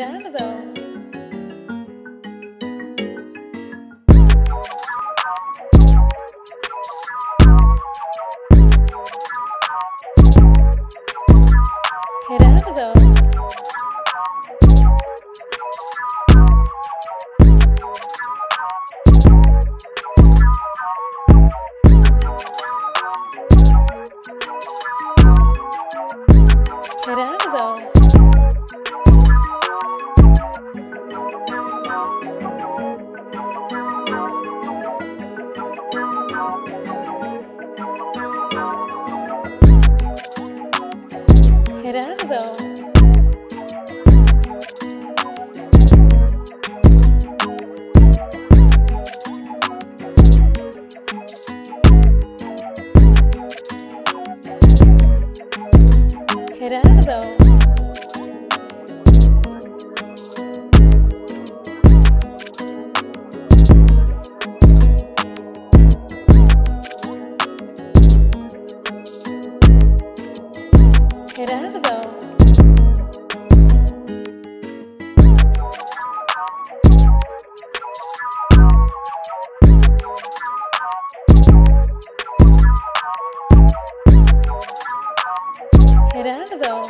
it. though. though. Get out of gratidão.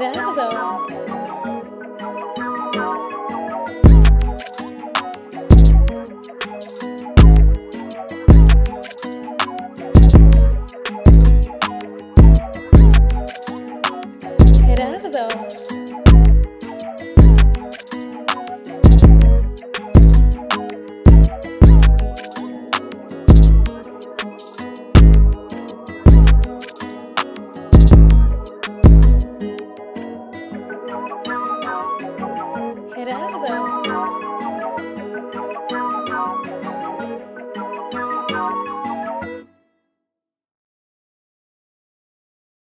Bedankt dan.